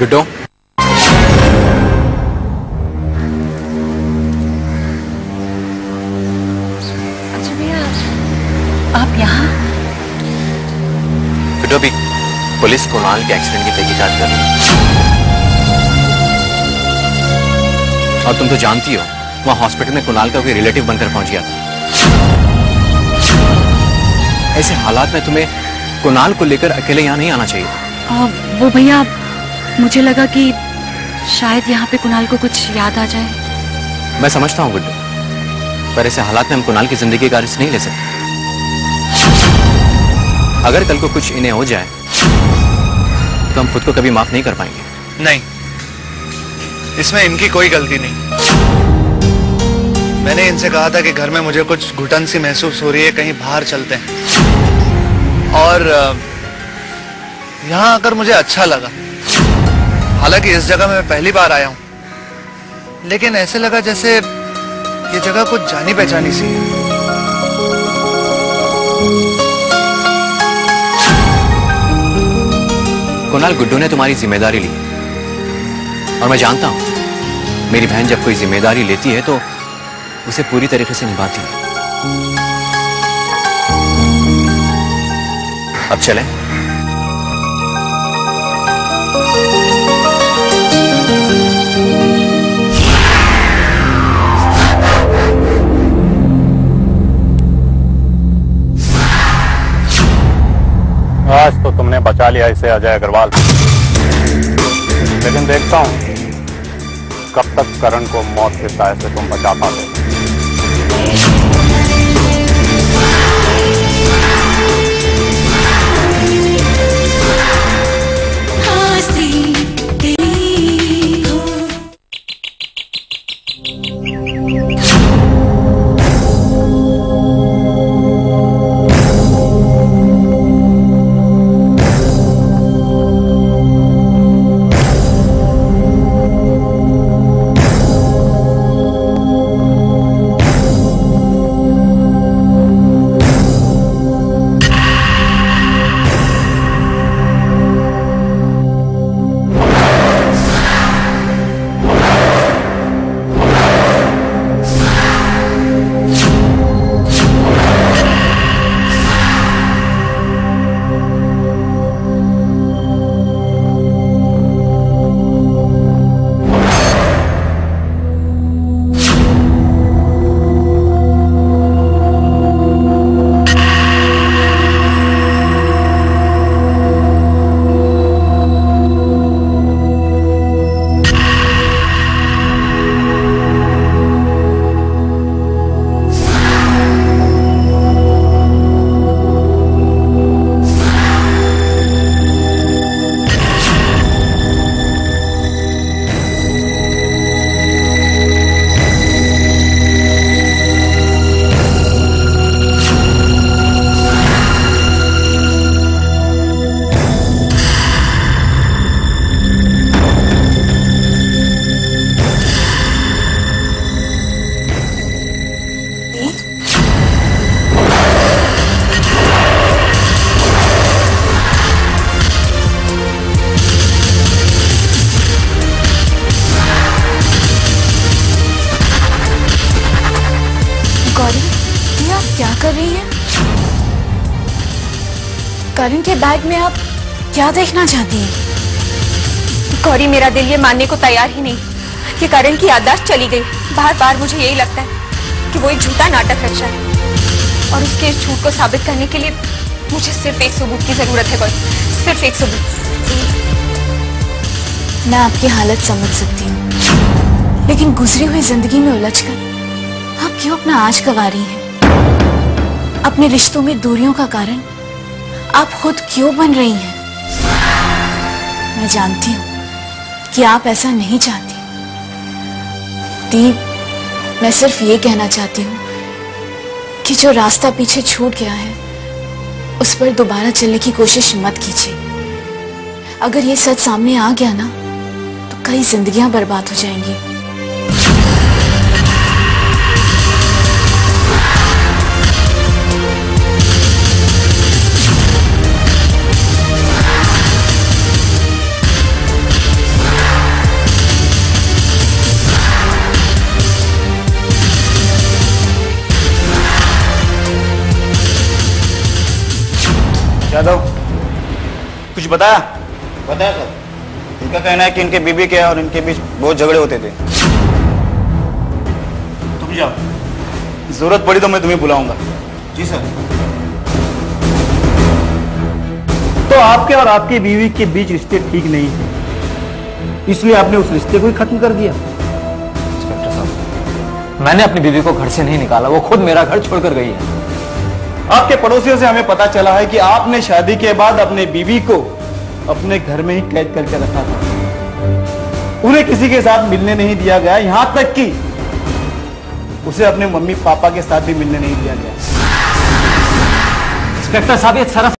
बिटो आप यहाँ? बिटो भी पुलिस को माल के एक्सीडेंट की तहकीकात कर रही और तुम तो जानती हो वहाँ हॉस्पिटल में कुणाल का कोई रिलेटिव बनकर पहुँच गया था। ऐसे हालात में तुम्हें कुणाल को लेकर अकेले यहाँ नहीं आना चाहिए। आ, वो भैया मुझे लगा कि शायद यहाँ पे कुणाल को कुछ याद आ जाए। मैं समझता हूँ गुड्डू। पर ऐसे हालात में हम कुणाल की ज़िंदगी का रिस्क नहीं ले सकते। अगर कल को कुछ इन्हें हो जाए तो हम खुद को कभी माफ़ नहीं कर पाएँगे। नहीं। इसमें इनकी कोई गलती नहीं। मैंने इनसे कहा था कि घर में मुझे कुछ घुटन सी महसूस हो रही है कहीं बाहर चलते हैं। और यहाँ आकर मुझे अच्छा लगा। हालाँकि इस जगह में पहली बार आया हूँ। लेकिन ऐसे लगा जैसे ये जगह कुछ जानी पहचानी सी। है कुणाल गुड्डू ने तुम्हारी ज़िम्मेदारी ली। और मैं जानता हूँ, मेरी बहन जब कोई ज़िम्मेदारी लेती है तो उसे पूरी तरीके से निभाती है। अब चलें। आज तो तुमने बचा लिया इसे अजय अग्रवाल। लेकिन देखता हूँ, कब तक करण को मौत के साय से तुम बचा पाते कर रही है? करण के बैग में आप क्या देखना चाहती हैं? गौरी मेरा दिल ये मानने को तैयार ही नहीं कि करण की याददाश्त चली गई। बार बार मुझे यही लगता है कि वो एक झूठा नाटक रचा है। और उसके इस झूठ को साबित करने के लिए मुझे सिर्फ़ एक सबूत की ज़रूरत है गौरी। सिर्फ़ एक सबूत। मैं आपकी हालत समझ सकती हूँ। लेकिन गुजरी हुई ज़िंदगी में उलझकर आप क्यों अपना आज गंवा रही हैं? अपने रिश्तों में दूरियों का कारण? आप खुद क्यों बन रही हैं? मैं जानती हूँ कि आप ऐसा नहीं चाहती। दीप, मैं सिर्फ़ ये कहना चाहती हूँ कि जो रास्ता पीछे छूट गया है, उस पर दोबारा चलने की कोशिश मत कीजिए। अगर ये सच सामने आ गया ना तो कई जिंदगियाँ बर्बाद हो जाएँगी। यादव कुछ बताया? बताया सर। इनका कहना है कि इनके बीबी के और इनके बीच बहुत झगड़े होते थे। तुम जाओ। ज़रूरत पड़ी तो मैं तुम्हें बुलाऊँगा। जी सर। तो आपके और आपकी बीवी के बीच रिश्ते ठीक नहीं थे इसलिए आपने उस रिश्ते को ही खत्म कर दिया। इंस्पेक्टर साहब। मैंने अपनी बीवी को घर से नहीं निकाला वो खुद मेरा घर छोड़कर गई है। आपके पड़ोसियों से हमें पता चला है कि आपने शादी के बाद अपने बीवी को अपने घर में ही कैद करके रखा था। उन्हें किसी के साथ मिलने नहीं दिया गया। यहाँ तक कि उसे अपने मम्मी पापा के साथ भी मिलने नहीं दिया गया। इंस्पेक्टर साहब ये सारा